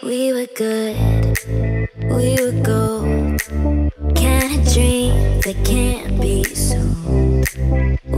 We were good, we were gold. Can't dream that can't be so.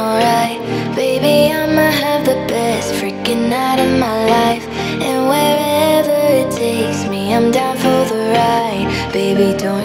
alright. Baby, I'ma have the best freaking night of my life. And wherever it takes me, I'm down for the ride. Baby, don't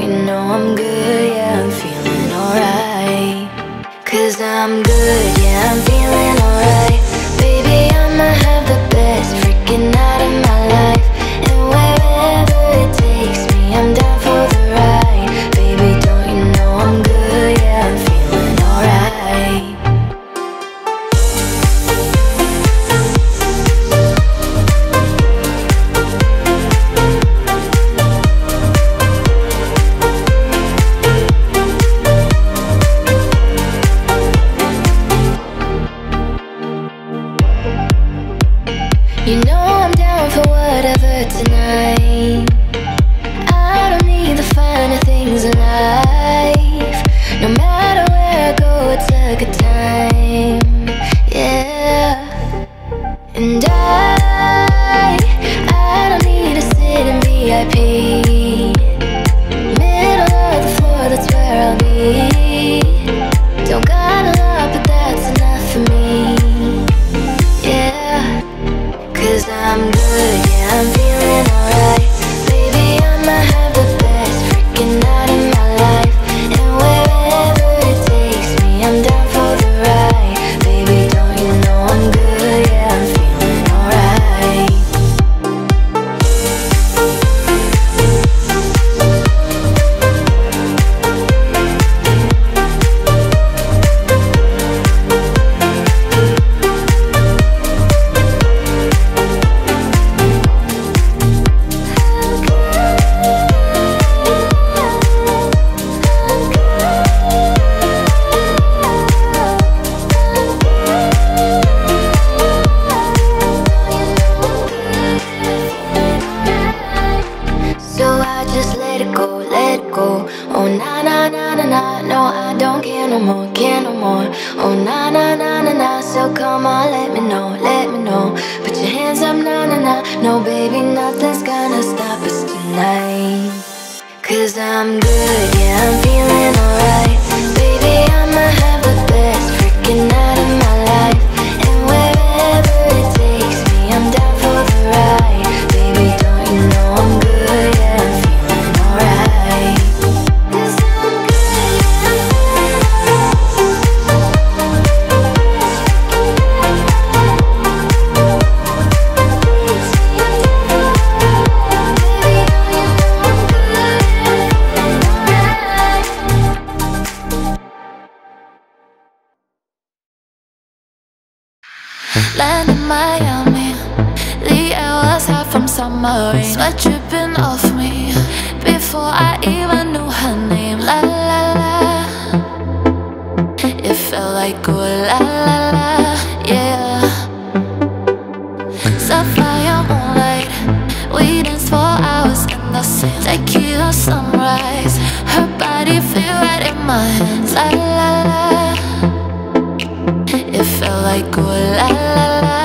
ooh la la la,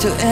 to end,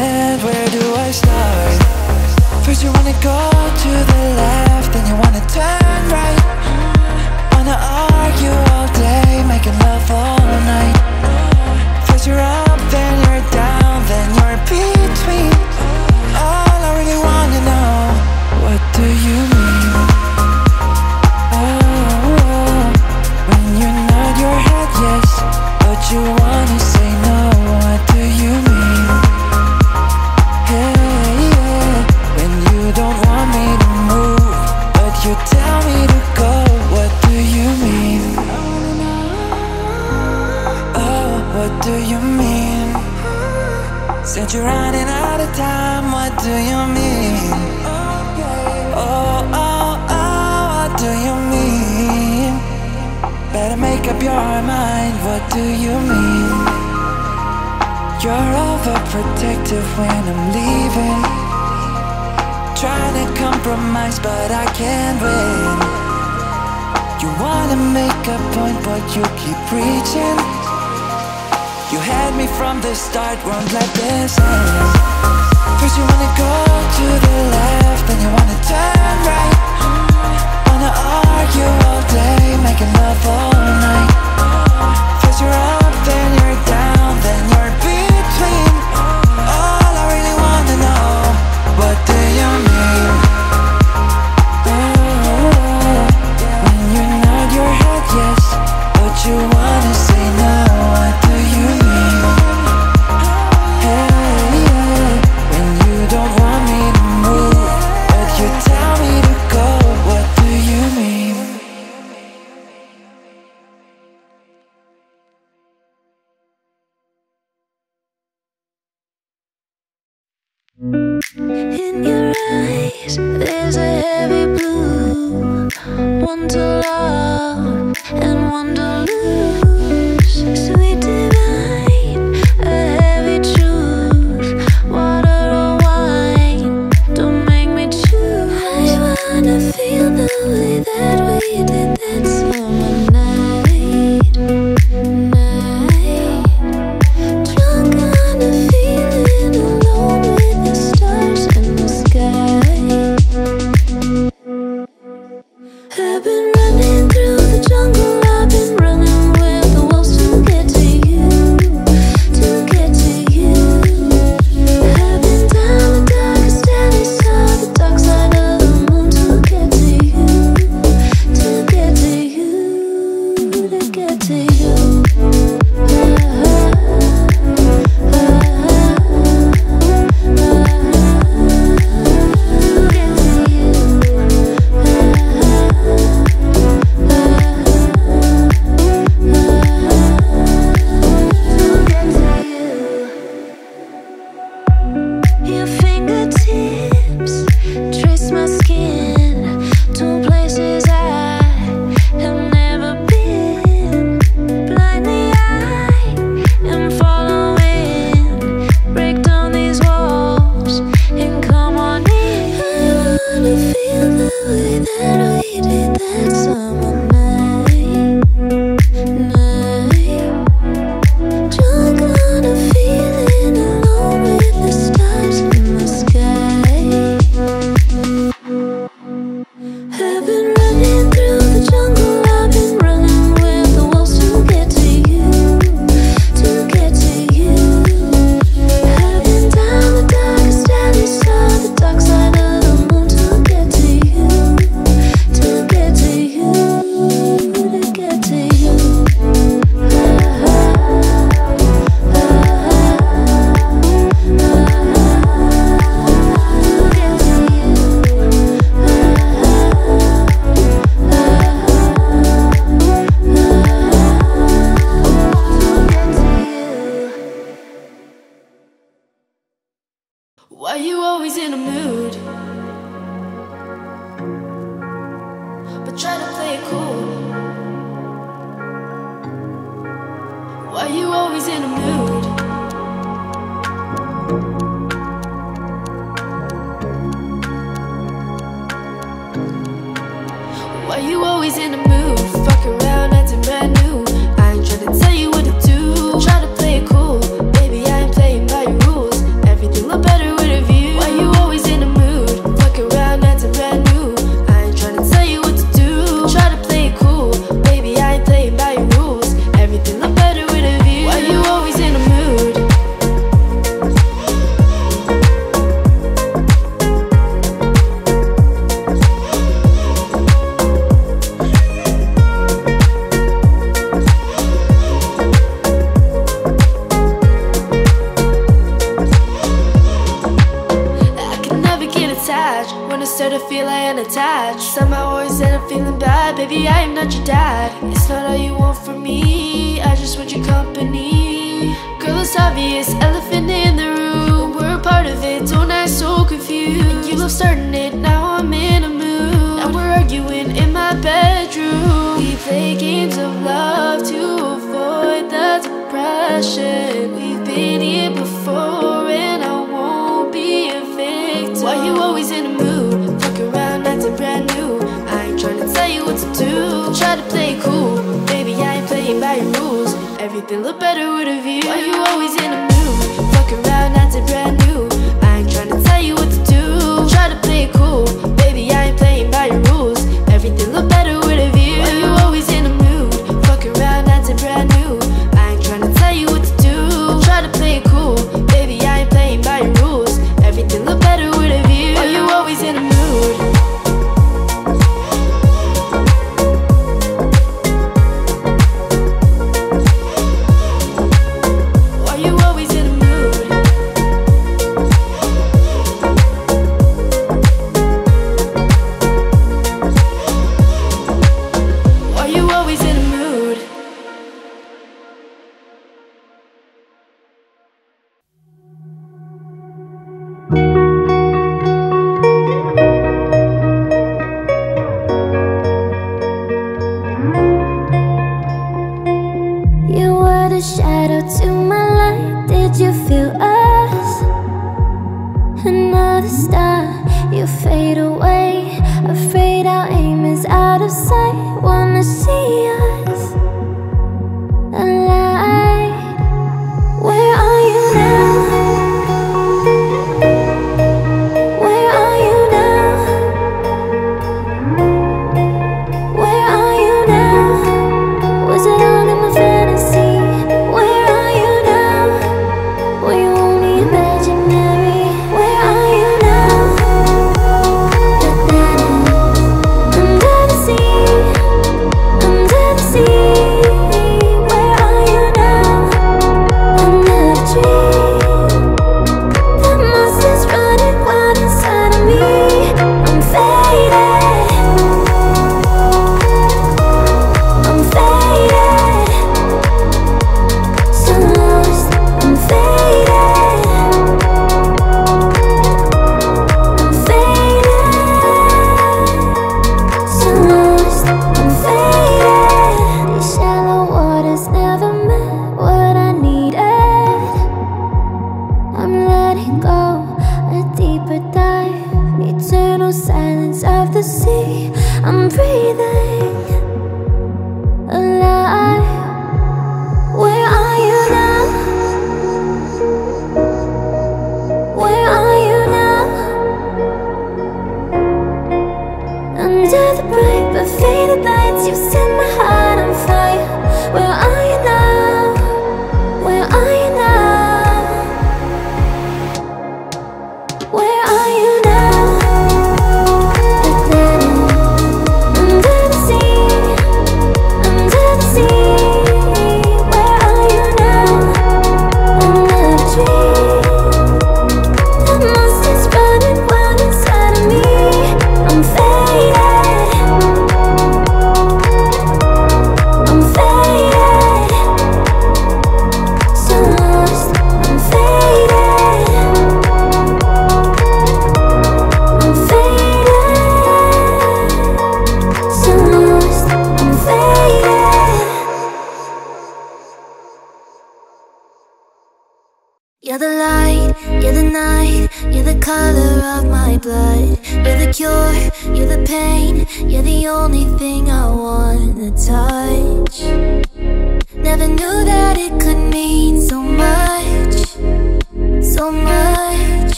can look better with a view. Why you always in a mood? Fuck around, acting brand new. I ain't tryna tell you what to do. Try to play it cool.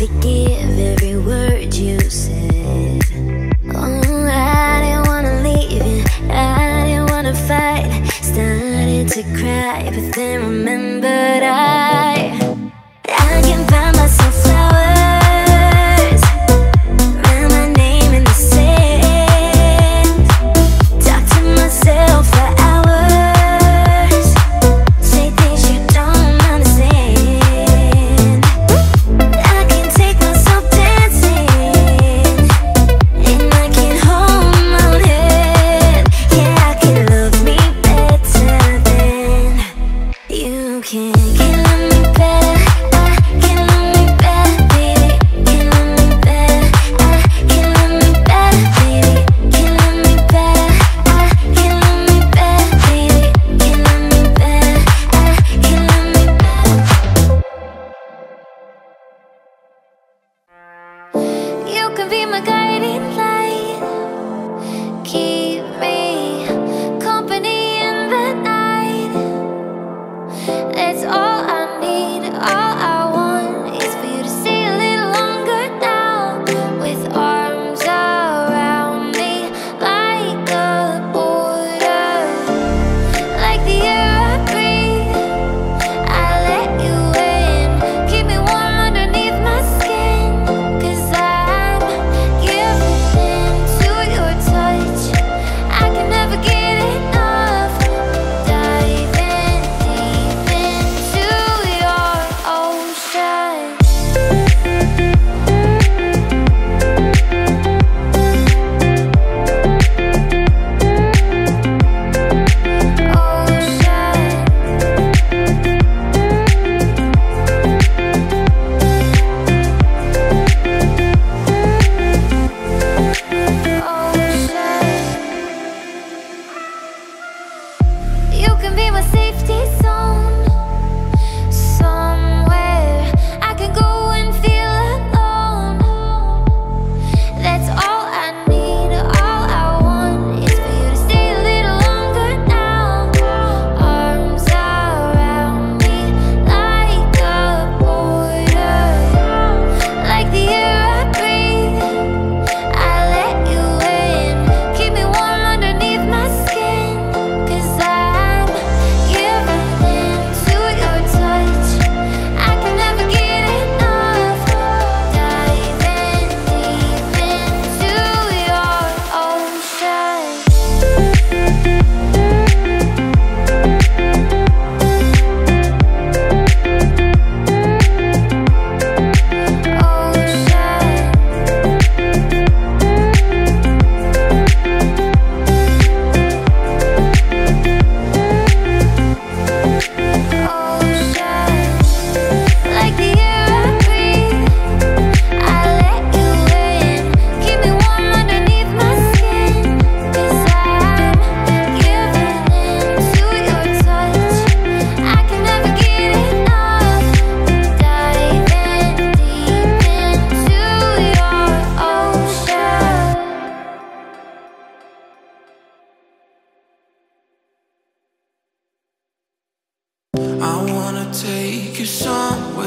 forgive every word you said. Oh, I didn't wanna leave you, I didn't wanna fight. Started to cry, but then remembered I.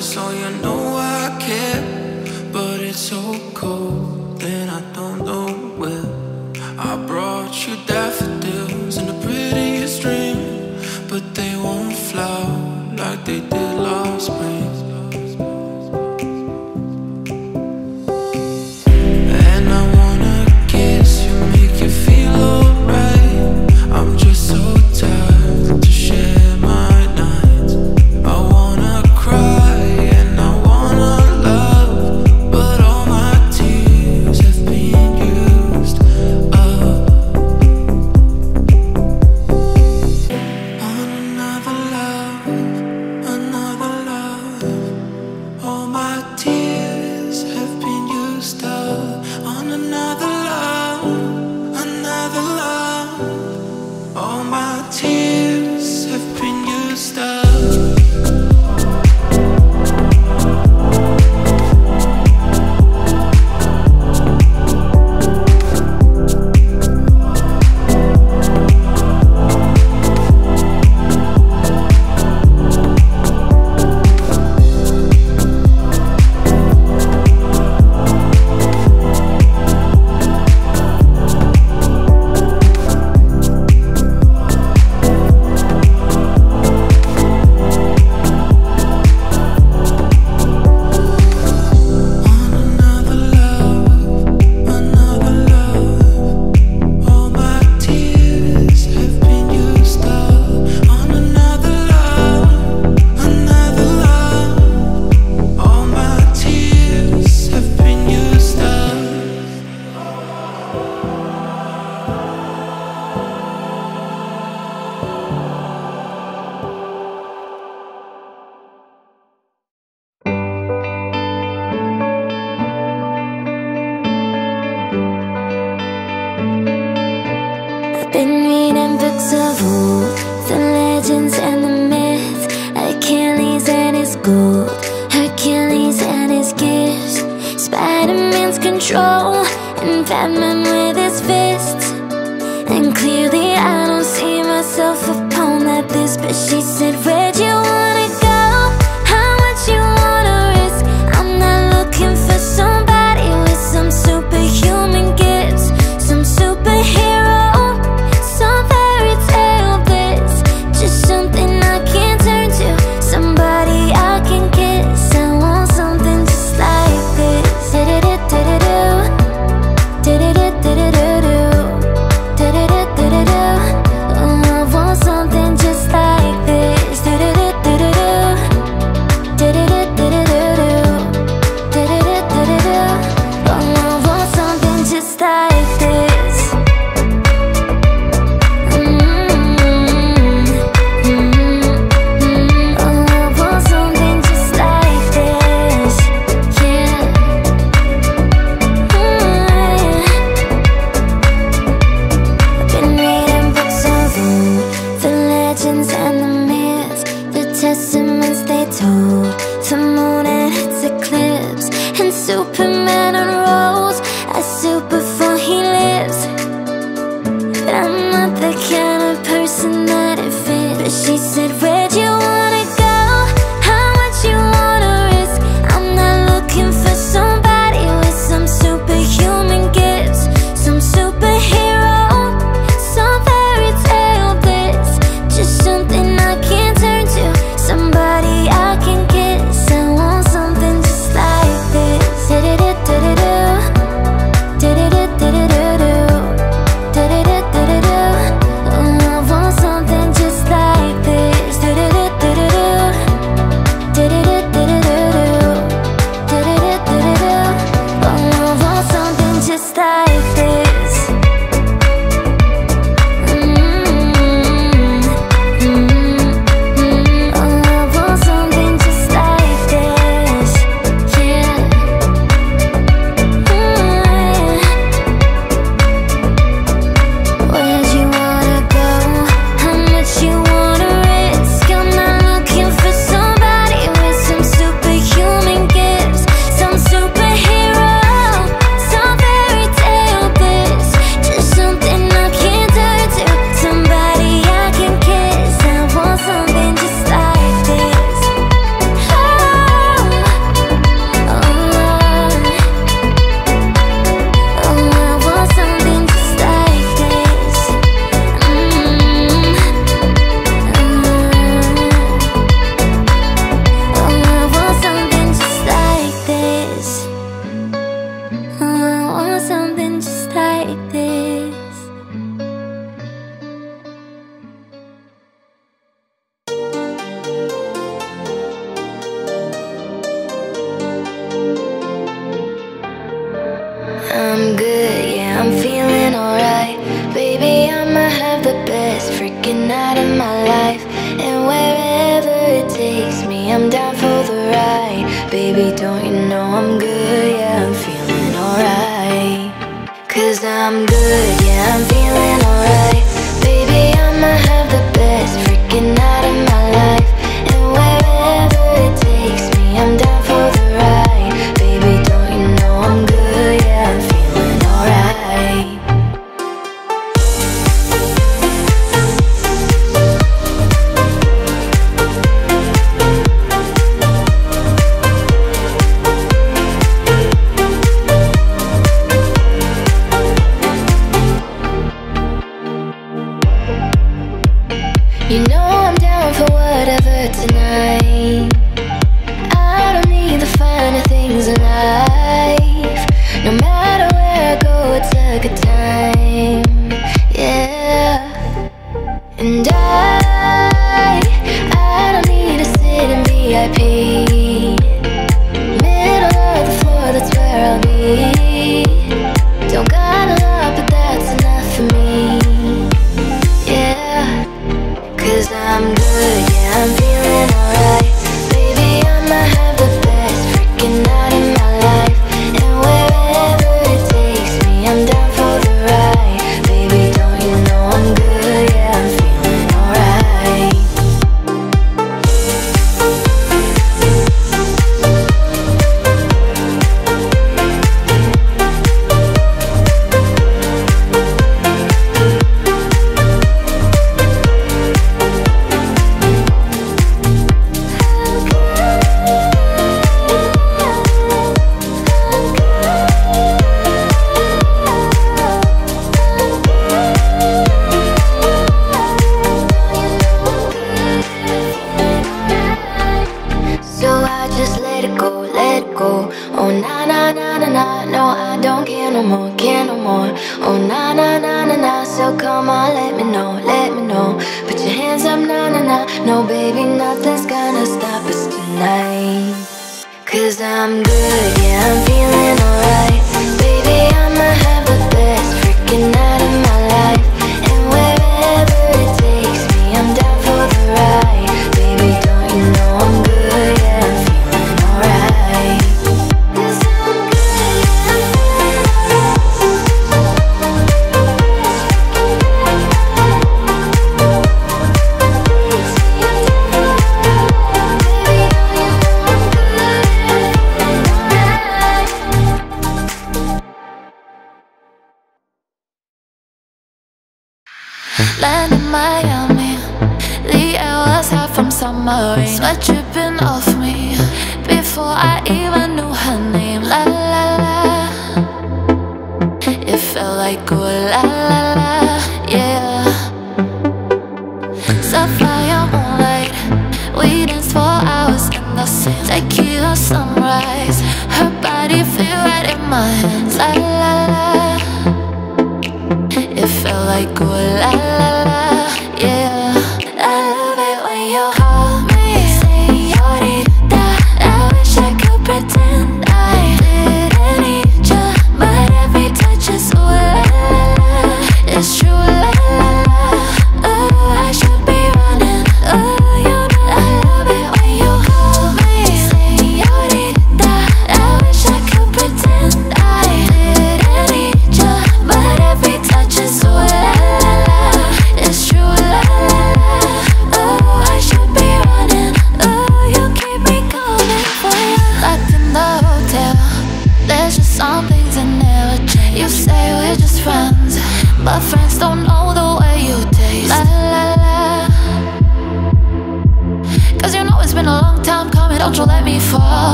So you know I care, but it's so cold and I don't know where I brought you down.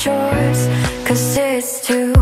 Shorts. Cause it's too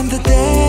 The daylight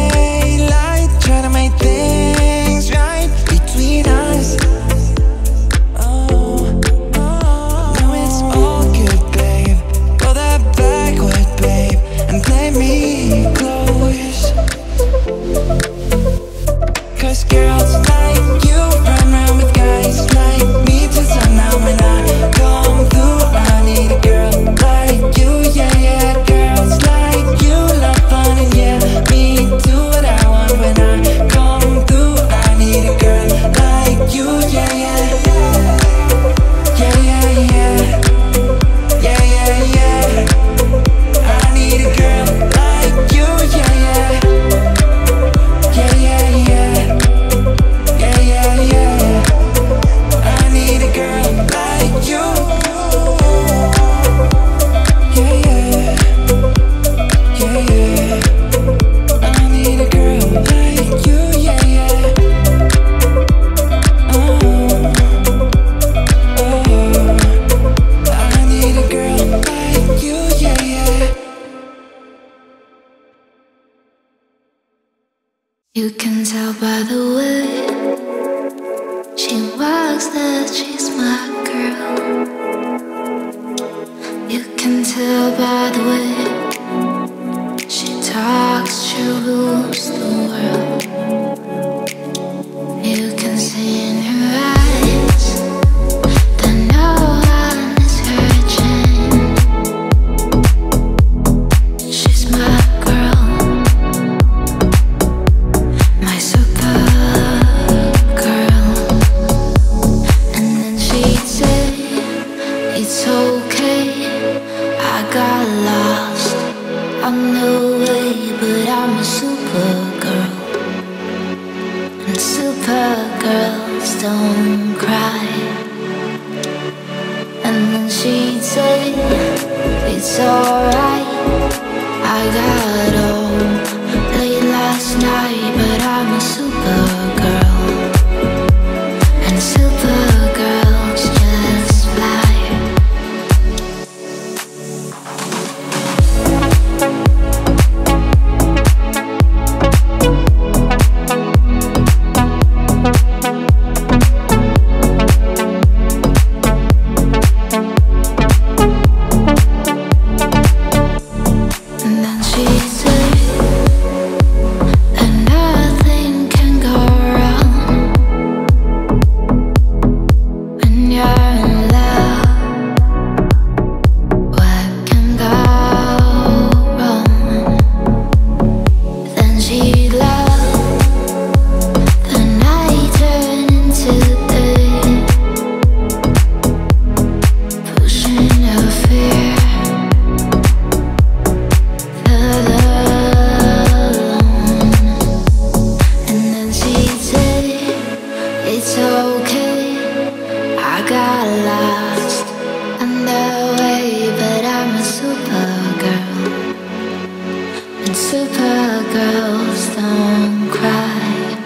Supergirls don't cry.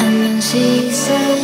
And then she said,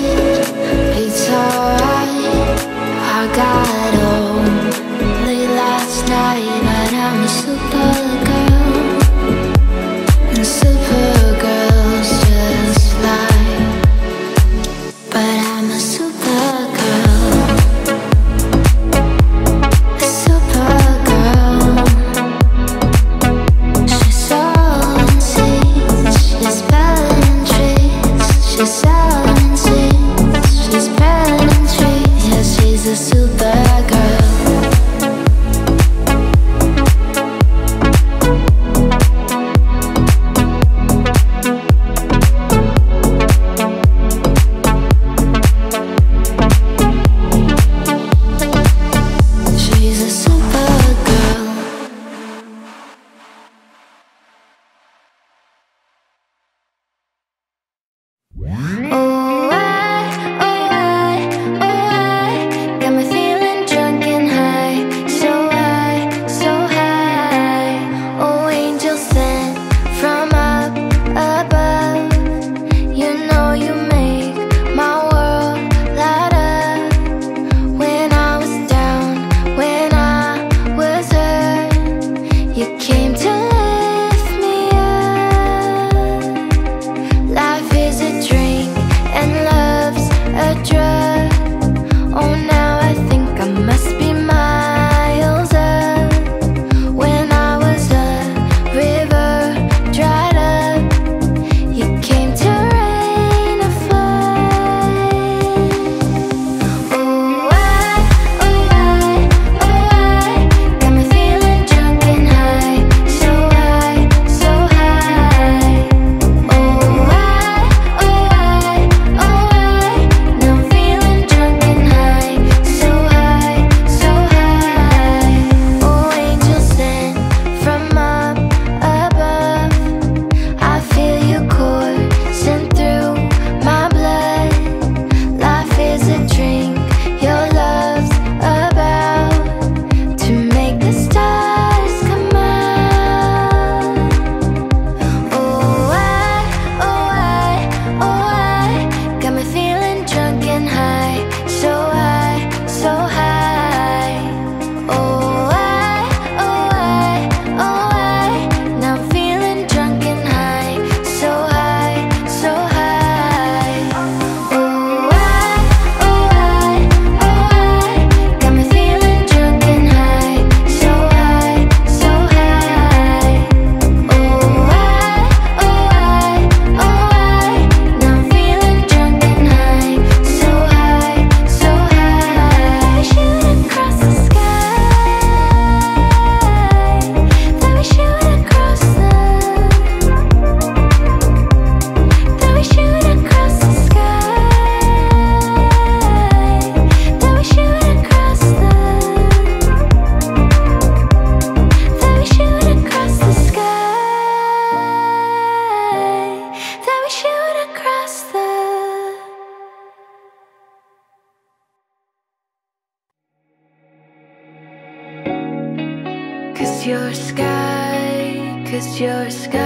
your sky.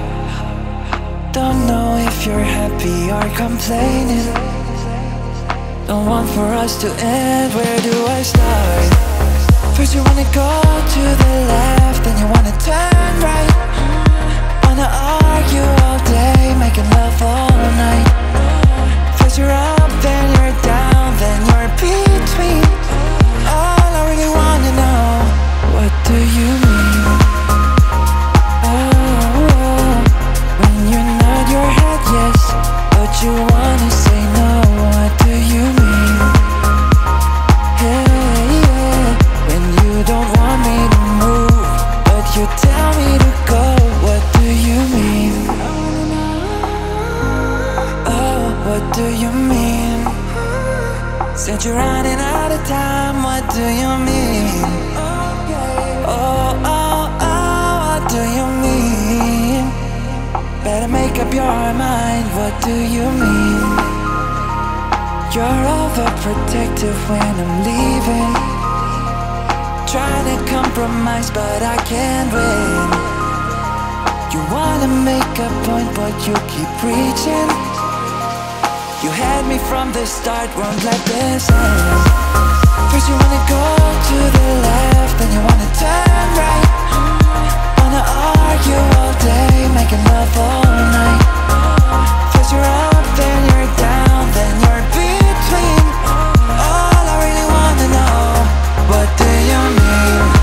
Don't know if you're happy or complaining. Don't want for us to end, where do I start? First you wanna go to the left, then you wanna turn right. Wanna argue all day, making love all night. First you're up, then you're down, then you're between. what do you mean? You're overprotective when I'm leaving. Trying to compromise, but I can't win. You wanna make a point, but you keep preaching. You had me from the start, won't let this end. First you wanna go to the left, then you wanna turn right wanna argue all day, making love all night First you're up, then you're down, then you're between All I really wanna know, what do you mean?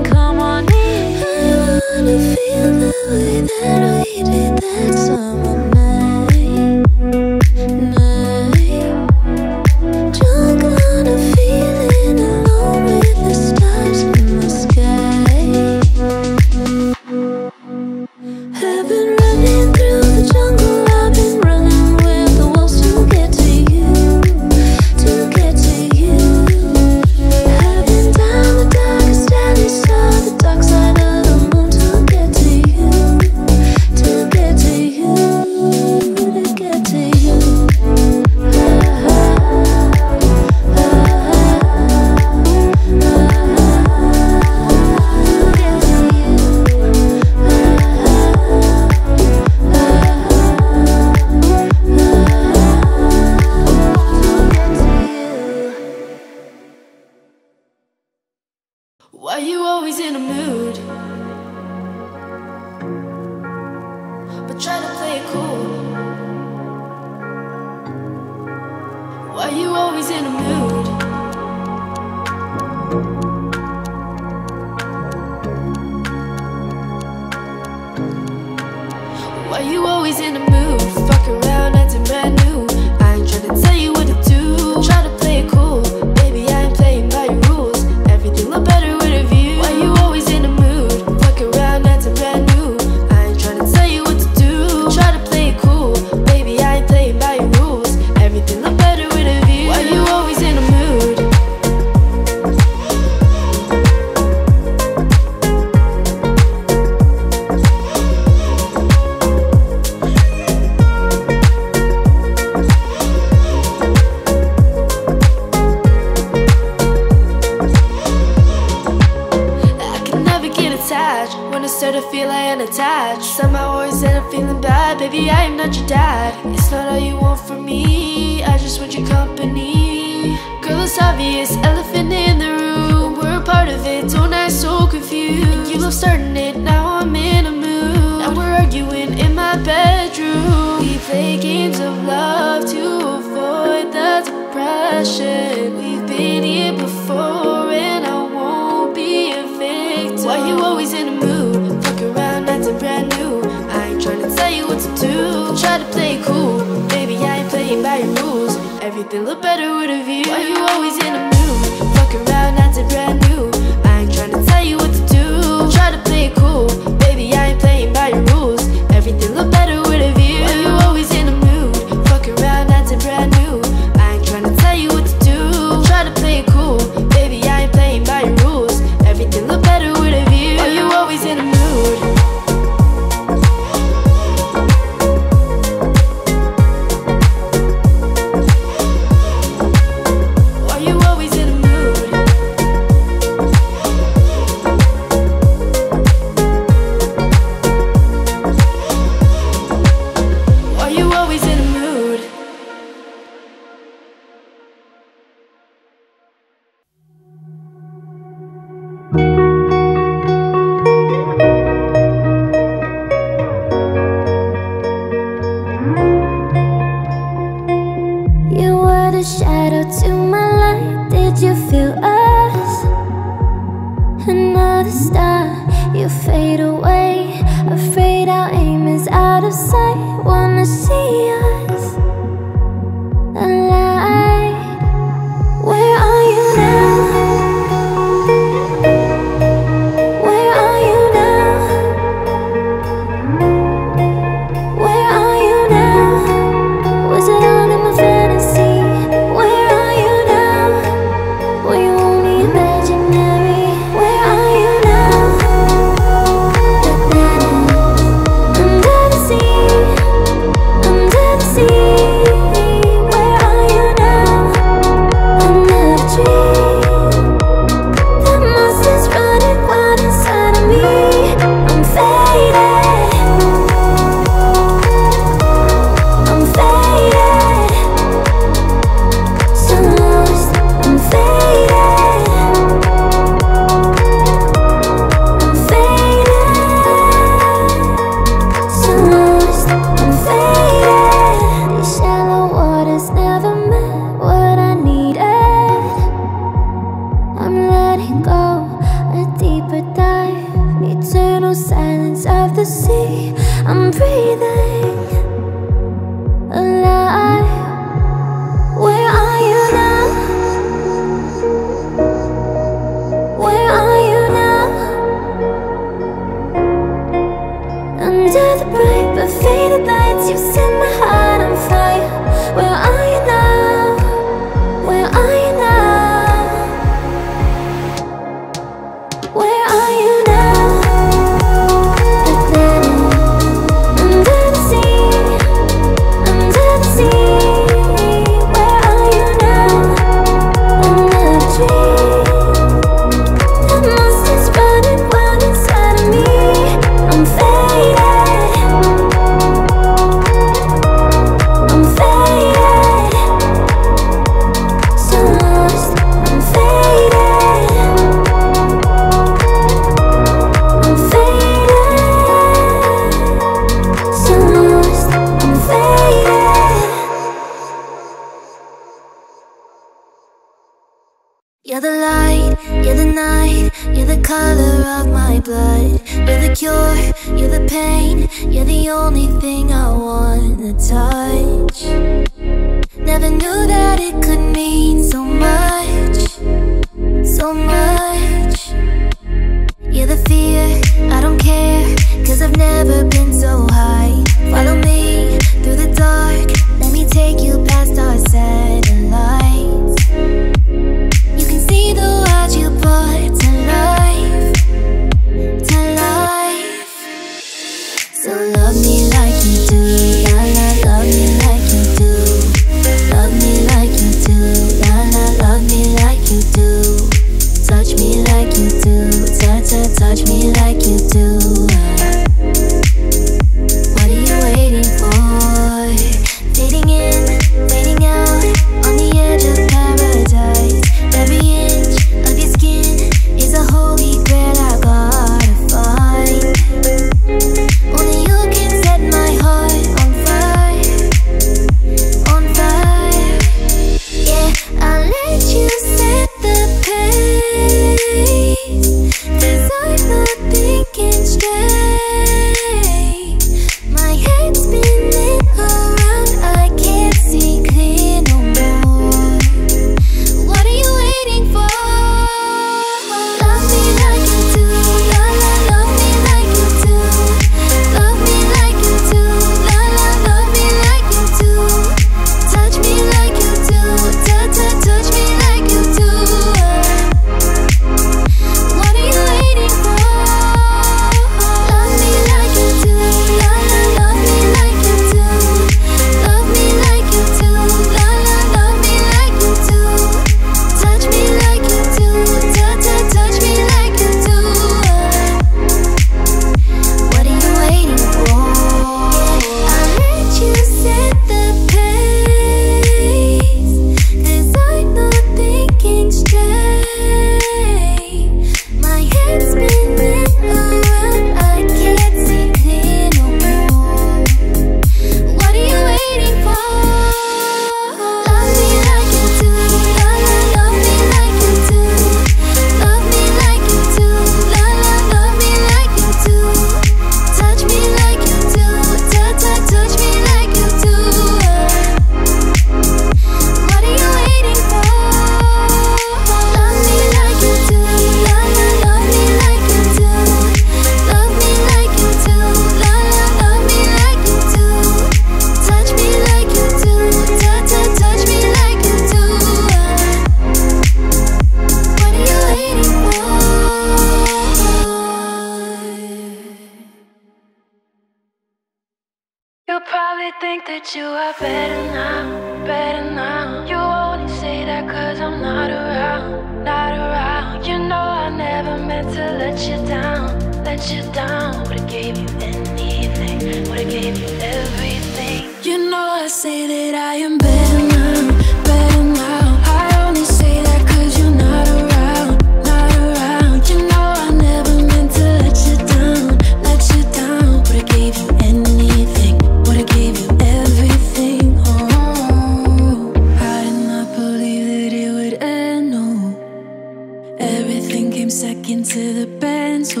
Everything came second to the band, so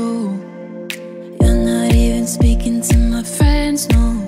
You're not even speaking to my friends, no.